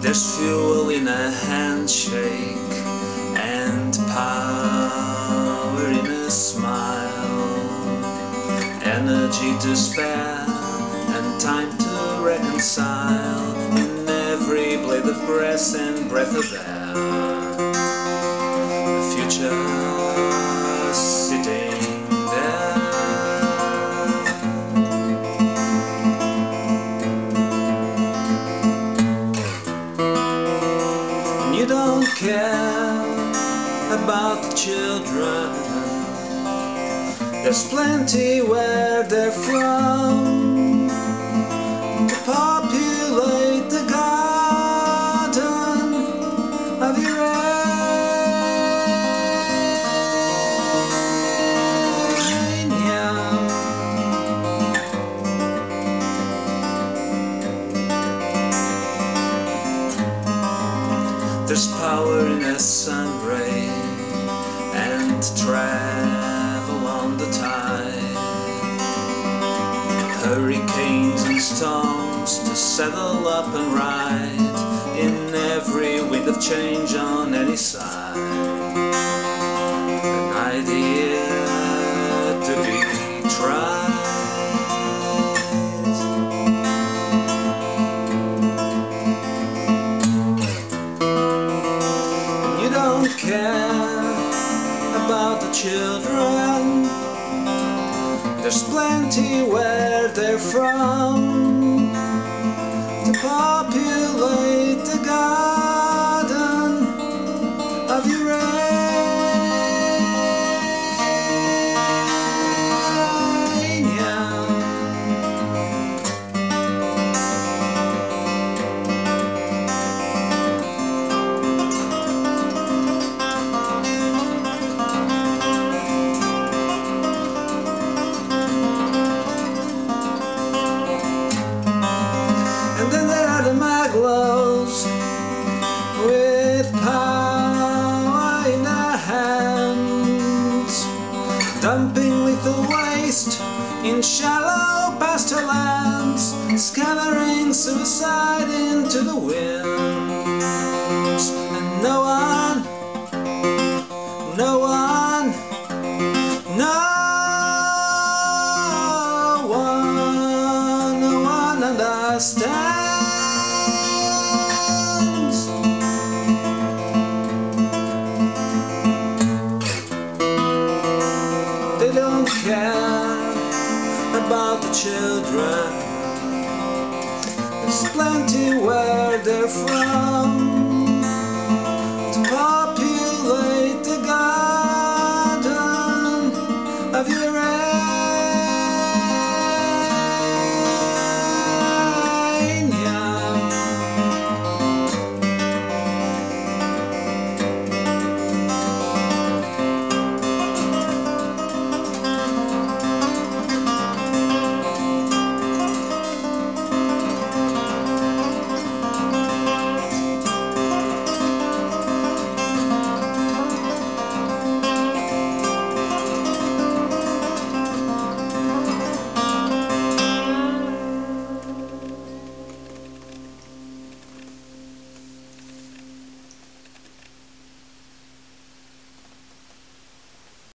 There's fuel in a handshake and power in a smile, energy to spare and time to reconcile. In every blade of grass and breath of air. The future you don't care about the children. There's plenty where they're from to populate the garden of your There's power in a sun ray and travel on the tide. Hurricanes and storms to settle up and ride in every wind of change on any side. An idea to be tried. Don't care about the children. There's plenty where they're from to populate the garden of uranium. Waste in shallow pasture lands, scattering suicide into the winds. And no one, no one, no one, no one understands. About the children. There's plenty where they're from